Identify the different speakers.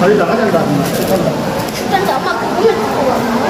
Speaker 1: 빨리 나가야 된다. 출전자 엄마 그거만 듣고 와.